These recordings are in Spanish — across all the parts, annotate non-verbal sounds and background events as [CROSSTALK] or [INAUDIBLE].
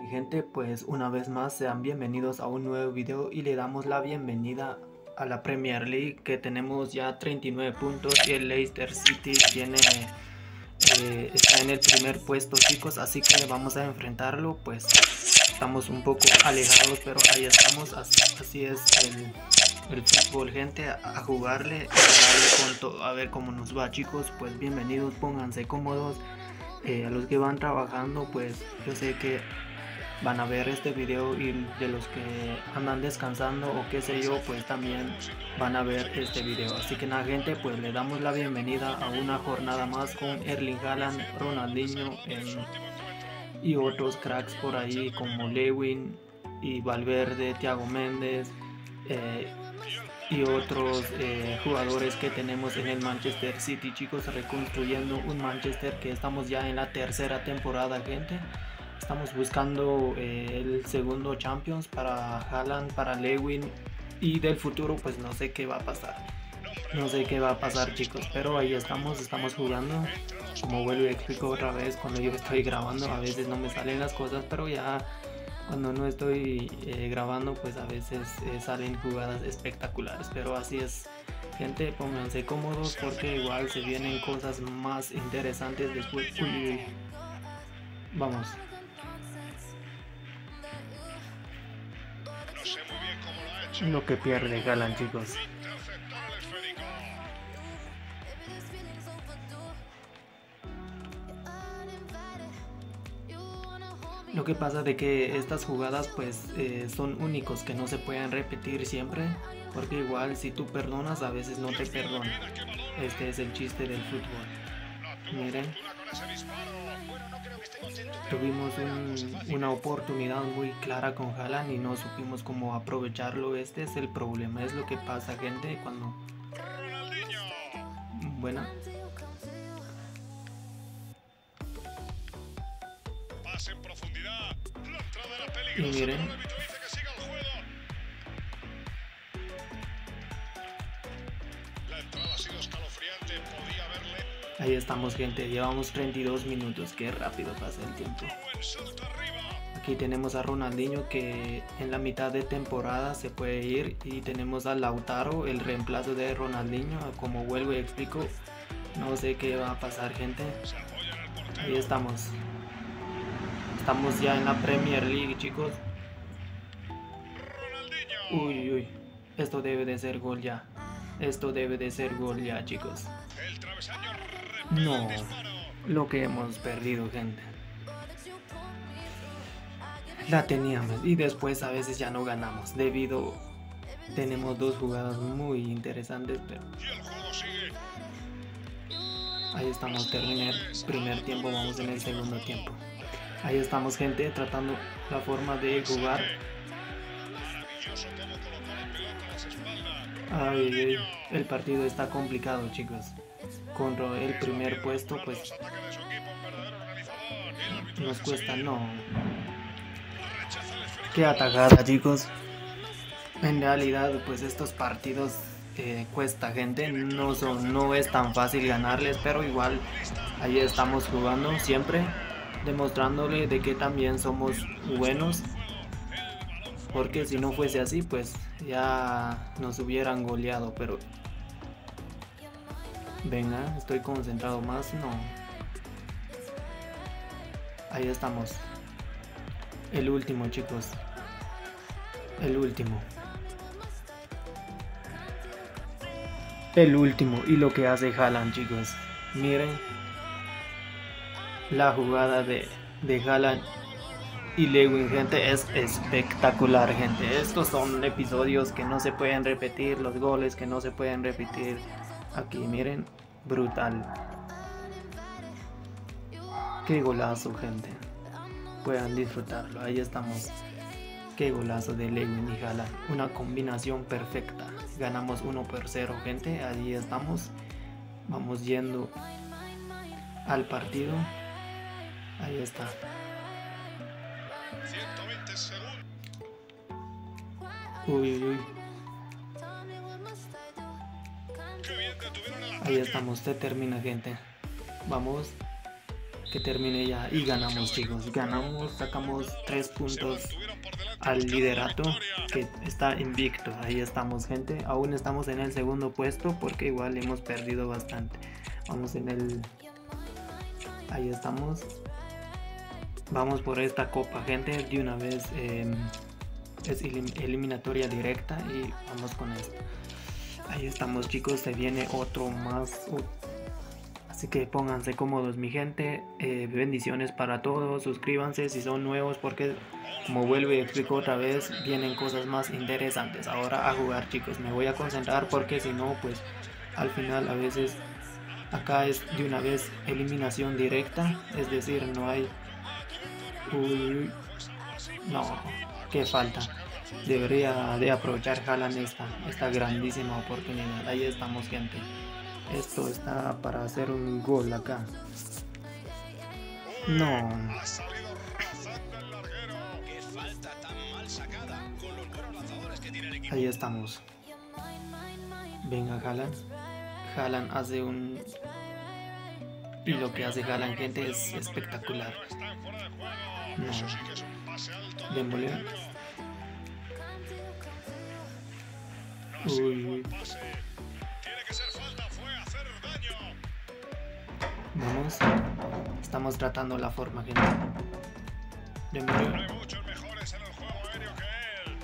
gente, pues una vez más sean bienvenidos a un nuevo video y le damos la bienvenida a la Premier League que tenemos ya 39 puntos y el Leicester City tiene eh, está en el primer puesto chicos así que vamos a enfrentarlo pues estamos un poco alejados pero ahí estamos así, es el, fútbol gente a, jugarle a ver cómo nos va chicos pues bienvenidos pónganse cómodos eh, a los que van trabajando pues yo sé que van a ver este video y de los que andan descansando o qué sé yo pues también van a ver este video. Así que nada gente pues le damos la bienvenida a una jornada más con Erling Haaland, Ronaldinho y otros cracks por ahí como Lewin y Valverde, Thiago Méndez eh, y otros eh, jugadores que tenemos en el Manchester City chicos reconstruyendo un Manchester que estamos ya en la tercera temporada gente Estamos buscando eh, el segundo Champions para Haaland, para Lewin y del futuro pues no sé qué va a pasar. No sé qué va a pasar chicos, pero ahí estamos, estamos jugando. Como vuelvo y explico otra vez, cuando yo estoy grabando a veces no me salen las cosas, pero ya cuando no estoy eh, grabando pues a veces eh, salen jugadas espectaculares. Pero así es, gente, pónganse cómodos porque igual se vienen cosas más interesantes después. Vamos. Lo que pierde Galan, chicos. Lo que pasa de que estas jugadas pues eh, son únicos que no se pueden repetir siempre porque igual si tú perdonas a veces no te perdonan. Este es el chiste del fútbol. Miren tuvimos una oportunidad muy clara con Haaland y no supimos cómo aprovecharlo. Este es el problema, es lo que pasa, gente, cuando. Buena. Y miren. Ahí estamos gente, llevamos 32 minutos, qué rápido pasa el tiempo. Aquí tenemos a Ronaldinho que en la mitad de temporada se puede ir y tenemos a Lautaro, el reemplazo de Ronaldinho, como vuelvo y explico, no sé qué va a pasar gente. Ahí estamos. Estamos ya en la Premier League chicos. Uy, uy, esto debe de ser gol ya. Esto debe de ser gol ya chicos. No, lo que hemos perdido, gente. La teníamos y después a veces ya no ganamos debido tenemos dos jugadas muy interesantes, pero ahí estamos, terminé el primer tiempo, vamos en el segundo tiempo. Ahí estamos, gente, tratando la forma de jugar. Ay, el partido está complicado, chicos con el primer puesto, pues nos cuesta, no. Qué atacada, chicos. En realidad, pues estos partidos eh, cuesta gente, no, son, no es tan fácil ganarles, pero igual ahí estamos jugando siempre, demostrándole de que también somos buenos. Porque si no fuese así, pues ya nos hubieran goleado, pero Venga, estoy concentrado más, no. Ahí estamos. El último, chicos. El último. El último. Y lo que hace Haaland, chicos. Miren. La jugada de, de Haaland y Lewin, gente, es espectacular, gente. Estos son episodios que no se pueden repetir, los goles que no se pueden repetir. Aquí, miren, brutal. Qué golazo, gente. Puedan disfrutarlo. Ahí estamos. Qué golazo de Lewin y Gala. Una combinación perfecta. Ganamos 1 por 0, gente. Ahí estamos. Vamos yendo al partido. Ahí está. 120 segundos. Uy, uy, uy. Ahí estamos, se termina gente. Vamos. que termine ya. Y ganamos chicos ganamos sacamos tres puntos al liderato que está invicto. Ahí estamos gente. Aún estamos en el segundo puesto porque igual hemos perdido bastante. Vamos en el ahí estamos. Vamos por esta copa gente. De una vez em, es eliminatoria directa y vamos con esto ahí estamos chicos se viene otro más Así que pónganse cómodos mi gente, eh, bendiciones para todos, suscríbanse si son nuevos porque como vuelvo y explico otra vez, vienen cosas más interesantes. Ahora a jugar chicos, me voy a concentrar porque si no pues al final a veces acá es de una vez eliminación directa, es decir, no hay... Uy, no, qué falta. Debería de aprovechar Jalan esta, esta grandísima oportunidad. Ahí estamos gente. Esto está para hacer un gol acá. No. Ahí estamos. Venga, Jalan. Jalan hace un... Y lo que hace Jalan, gente, es espectacular. No. Démosle. Uy. Vamos. Estamos tratando la forma, gente. De Hay muchos mejores en el juego aéreo que él.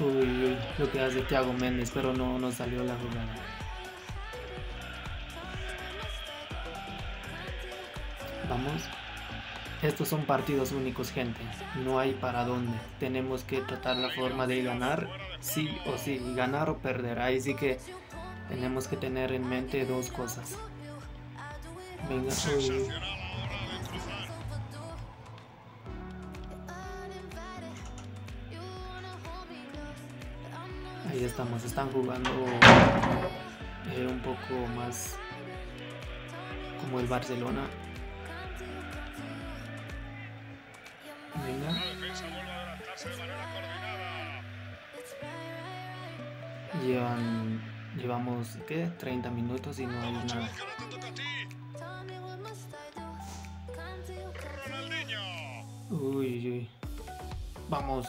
Uy, uy, lo que hace Thiago Méndez, pero no, no salió la jugada. Estos son partidos únicos, gente. No hay para dónde. Tenemos que tratar la forma de ganar, sí o sí, ganar o perder. Ahí sí que tenemos que tener en mente dos cosas. Venga, Ahí estamos, están jugando eh, un poco más como el Barcelona. Llevan, llevamos, ¿qué? 30 minutos y no hay nada. Uy, uy. Vamos.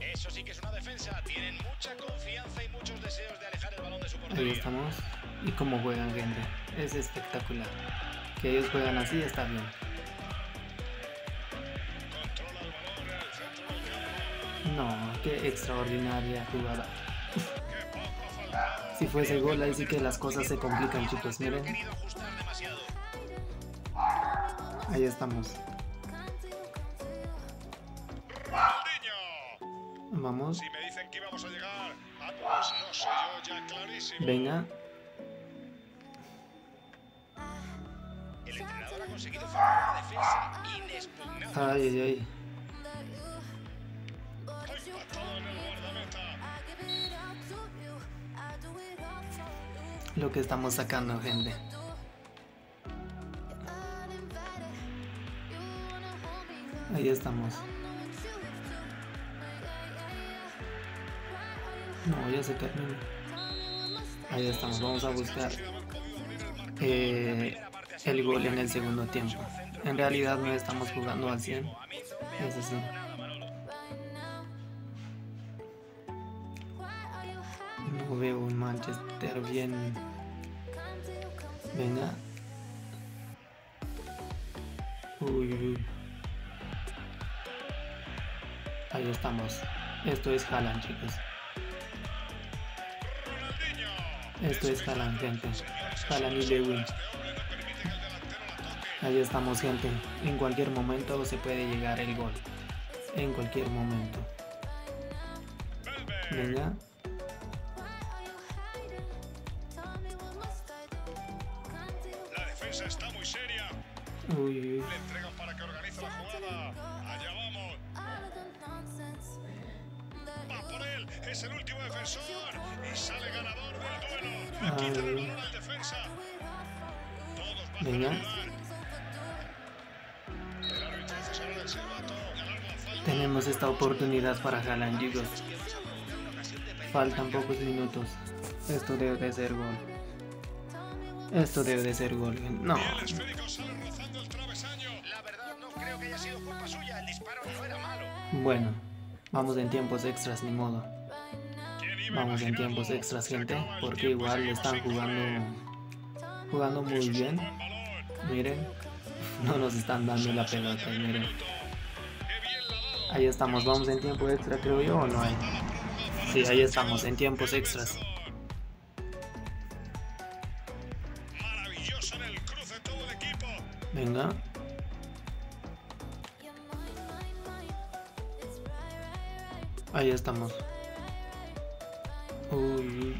Eso sí que es una defensa. Tienen mucha confianza y muchos deseos de alejar el balón de su portería. Ahí estamos. Y cómo juegan, gente. Es espectacular. Que ellos juegan así está bien. No, qué extraordinaria jugada. si fuese gol, ahí sí que las cosas se complican, chicos. Miren. Ahí estamos. Vamos. Venga. Ay, ay, ay. Lo que estamos sacando, gente. Ahí estamos. No, ya se terminó. Ahí estamos, vamos a buscar eh, el gol en el segundo tiempo. En realidad no estamos jugando al 100. Es así. Ahí estamos. Esto es Haaland, chicos. Esto es Haaland, gente. Haaland y. Ahí estamos, gente. En cualquier momento se puede llegar el gol. En cualquier momento. Venga. está muy seria. Uy, Le entregan para que organice la jugada. Allá vamos. Va por él. Es el último defensor. Y sale ganador del duelo. Le quitan el balón al defensa. Todos van Venga. Tenemos esta oportunidad para Haaland, chicos. Faltan pocos minutos. Esto debe de ser gol. Esto debe de ser gol. No. Bueno, vamos en tiempos extras, ni modo. Vamos en tiempos extras, gente, porque igual están jugando jugando muy bien. Miren, [LAUGHS] no nos están dando la pelota, miren. Ahí estamos, vamos en tiempo extra, creo yo, o no hay. Sí, ahí estamos, en tiempos extras. Venga. Ahí estamos. Uy.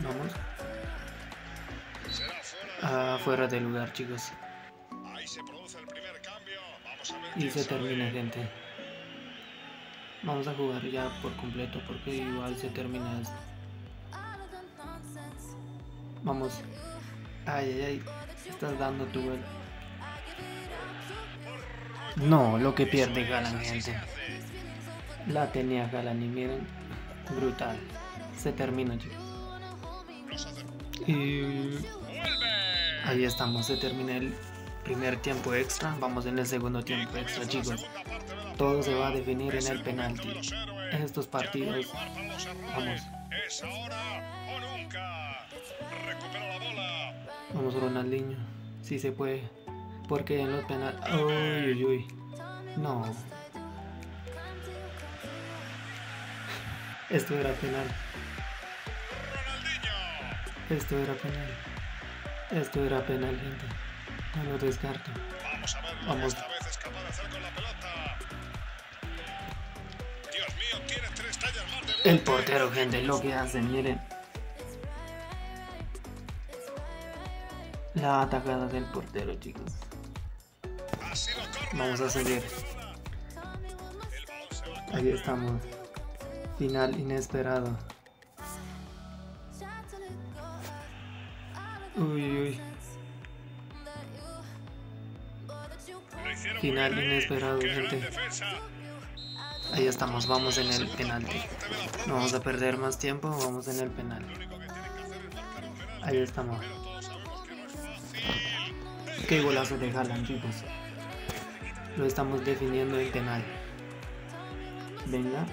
Vamos. Ah, fuera de lugar, chicos. Y se termina, gente. Vamos a jugar ya por completo porque igual se termina esto. Vamos. Ay, ay, ay. Estás dando tu gol. No, lo que pierde Galan, gente. La tenía Galan y miren. Brutal. Se termina, chicos. Y ahí estamos, se termina el primer tiempo extra. Vamos en el segundo tiempo extra, chicos. Todo se va a definir en el penalti. Estos partidos, vamos. Vamos, Ronaldinho. Si se puede. Porque en los penales. Uy, uy, uy. No. Esto era penal. Esto era penal. Esto era penal, gente. No lo descarto. Vamos a ver Vamos. Esta vez es capaz de hacer con la pelota. Dios mío, tiene tres tallas más de El portero, gente, lo que hace, miren. La atacada del portero, chicos. Vamos a seguir. Ahí estamos. Final inesperado. Uy, uy. Final inesperado, gente. Ahí estamos, vamos en el penalti. No vamos a perder más tiempo, vamos en el penal. Ahí estamos. Qué golazo de Haaland, chicos. Lo estamos definiendo en penal. Venga.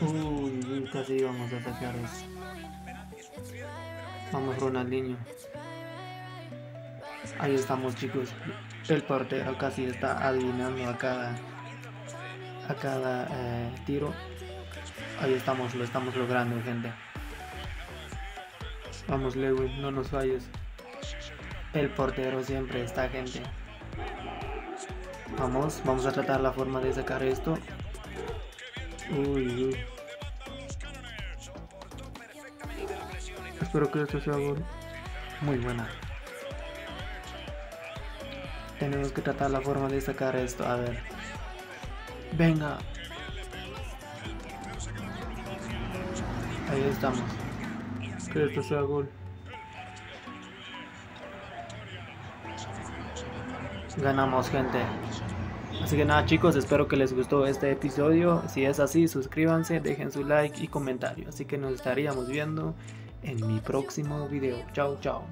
Uy, casi vamos a sacar eso. Vamos Ronaldinho. Ahí estamos chicos. El portero casi está adivinando a cada a cada eh, tiro. Ahí estamos, lo estamos logrando gente. Vamos Lewin, no nos falles. El portero siempre está gente. Vamos, vamos a tratar la forma de sacar esto. Uy, uy. Espero que esto sea muy buena. Tenemos que tratar la forma de sacar esto. A ver. Venga. Ahí estamos. Que esto sea gol. Ganamos gente. Así que nada chicos, espero que les gustó este episodio. Si es así, suscríbanse, dejen su like y comentario. Así que nos estaríamos viendo en mi próximo video. Chao, chao.